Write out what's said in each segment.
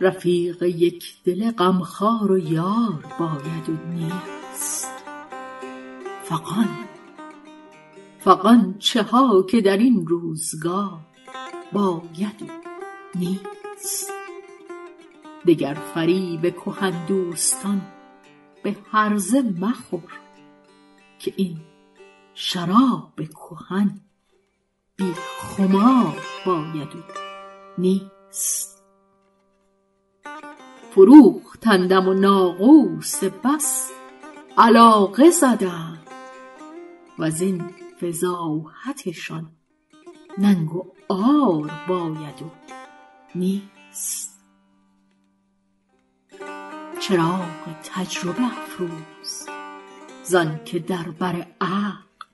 رفیق یک دل غمخوار و یار باید و نیست. فغان فغان چه ها که در این روزگار باید و نیست. دگر فریب کهن دوستان به هرزه مخور که این شراب کهن بی خمار باید و نیست. فروختندم و ناقوس بس علاقه زدند وزین فضاحتشان ننگ و عار باید و نیست. چراغ تجربه افروز زانکه در بر عقل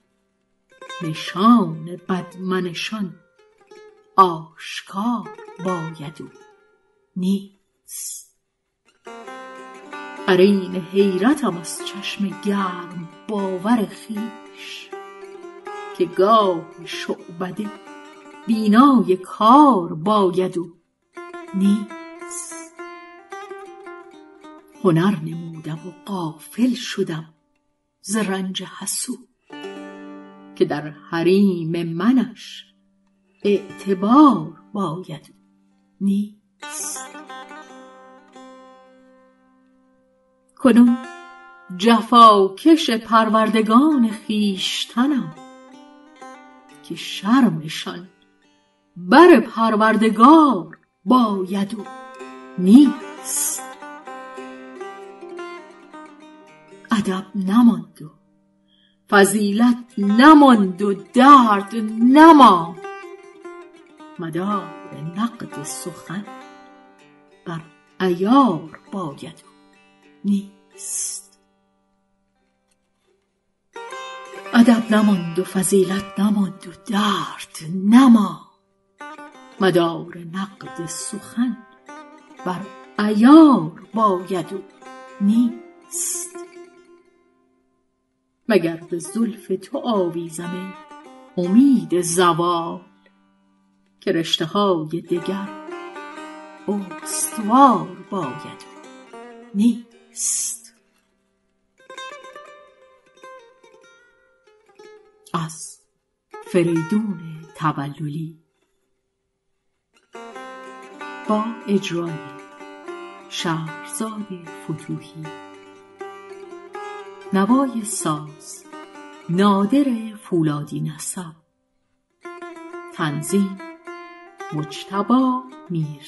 نشان بدمنشان آشکار باید و نیست. قرین حیرتم از چشم گرم باور خویش که گاه شعبده بینای کار باید و نیست. هنر نمودم و غافل شدم ز رنج حسود که در حریم منش اعتبار باید نیست. کنون جفاکش پروردگان خویشتنم که شرمشان بر پروردگار باید و نیست. ادب نماند و فضیلت نماند و درد نماند. مدار نقد سخن بر عیار باید نیست. ادب نماند و فضیلت نماند و درد نماند. مدار نقد سخن بر عیار باید و نیست. مگر به زلف تو آویزم امید زوال که رشته های دگر استوار باید نیست. از فریدون توللی با اجرای شهرزاد فتوحی نوای ساز. نادر فولادی نسب تنظیم مجتبا میر